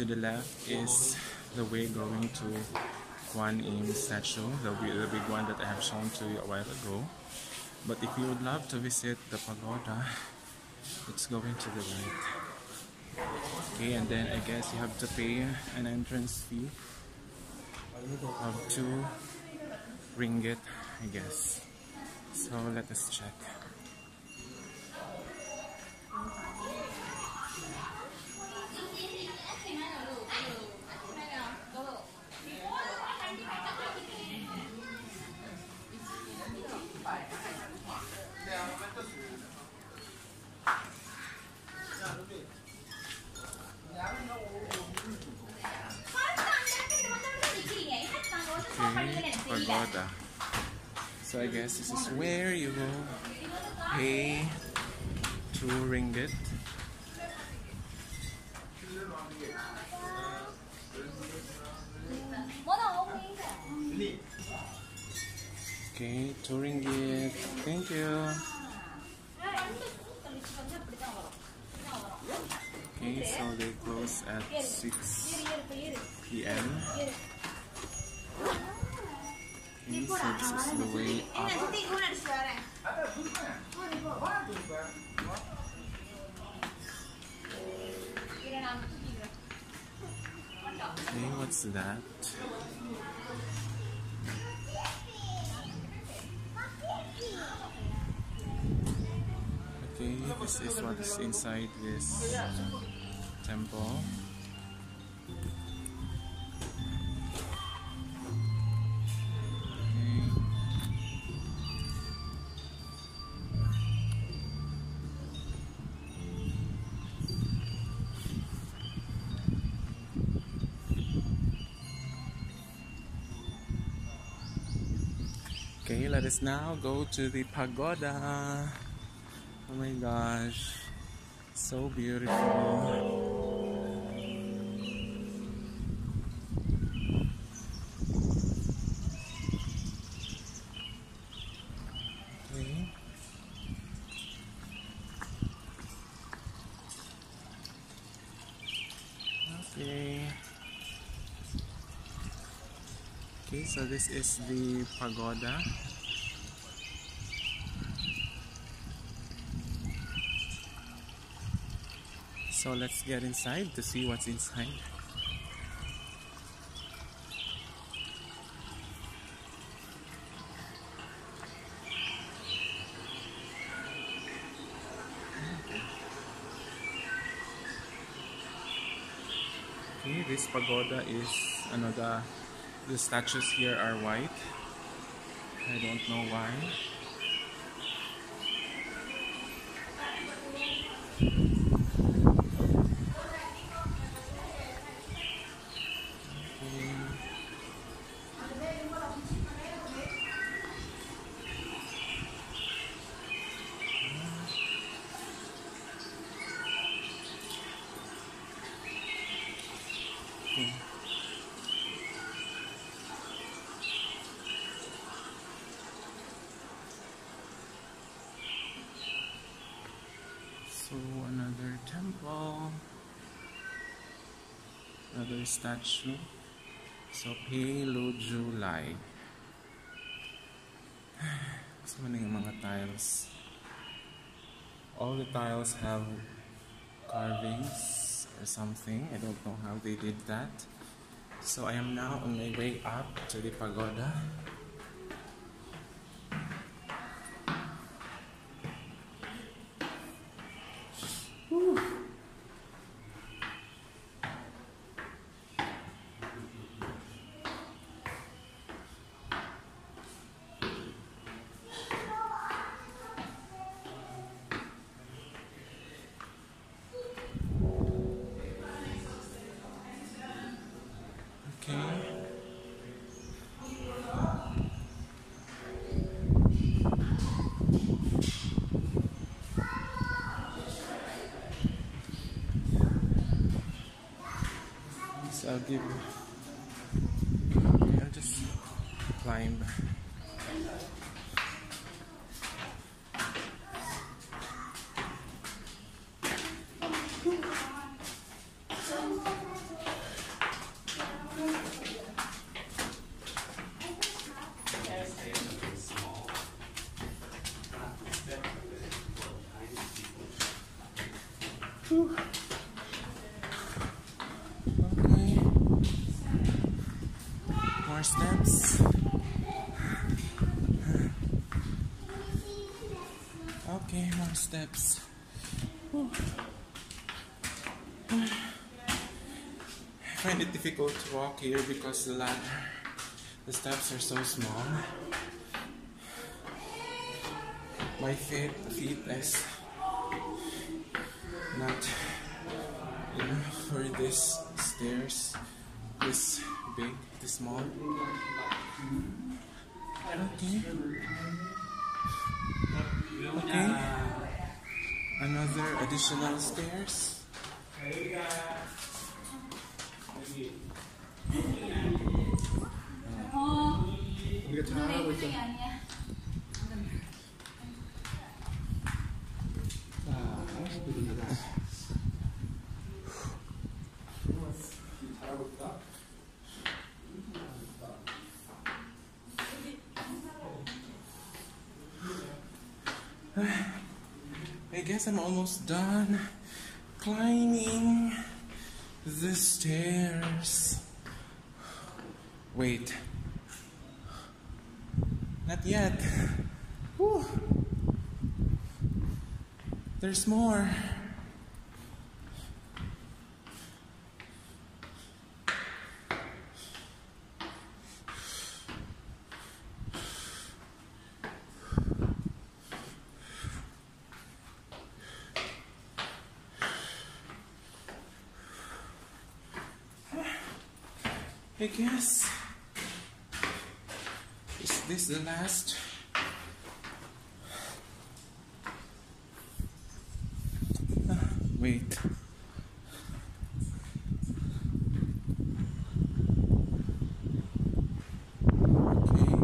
to the left is the way going to Kwan Im statue, the, the big one that I have shown to you a while ago. But if you would love to visit the pagoda, it's going to the right. Okay, and then I guess you have to pay an entrance fee of two ringgit, I guess. So let us check. Pagoda. So I guess this is where you will pay two ringgit. Okay, two ringgit. Thank you. Okay, so they close at 6 p.m. Okay, so this is the way up. Okay, what's that? This is what's inside this uh, temple. Okay. Okay, let us now go to the pagoda. Oh my gosh, so beautiful. Okay. Okay. So this is the pagoda. So let's get inside to see what's inside. Okay, this pagoda is another. The statues here are white. I don't know why. So another temple, another statue. So Palo July. So many mga tiles. All the tiles have carvings or something. I don't know how they did that. So I am now on my way up to the pagoda. Okay. So I'll give okay, I'll just climb. Okay. More steps. Okay, more steps. I find it difficult to walk here because the ladder, the steps are so small. My feet, feet is not enough for this stairs this big, this small. Okay. Okay. Another additional stairs. I guess I'm almost done climbing the stairs. Wait. Not yet. Whew. There's more. I guess. Is this the last? Wait. Okay.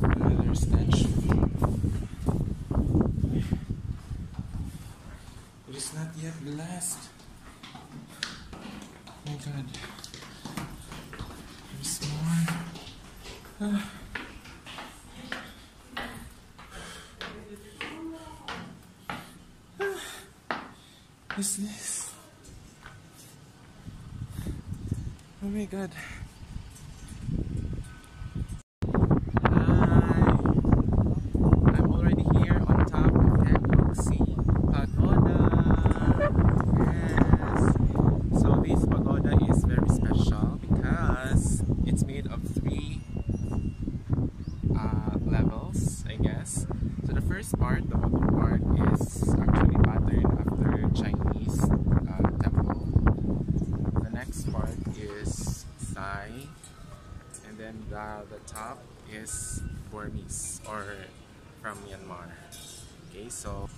Another statue. It is not yet the last. Oh my god. There's more. Ah. Ah. What's this? Oh my god. Hi. I'm already here on top of Kek Lok Si Pagoda. Yes. So this pagoda is very special because it's made of three uh, levels, I guess. So the first part, the bottom part, is actually patterned after Chinese uh, temple. The next part is Thai, and then the, the top is Burmese or from Myanmar. Okay, so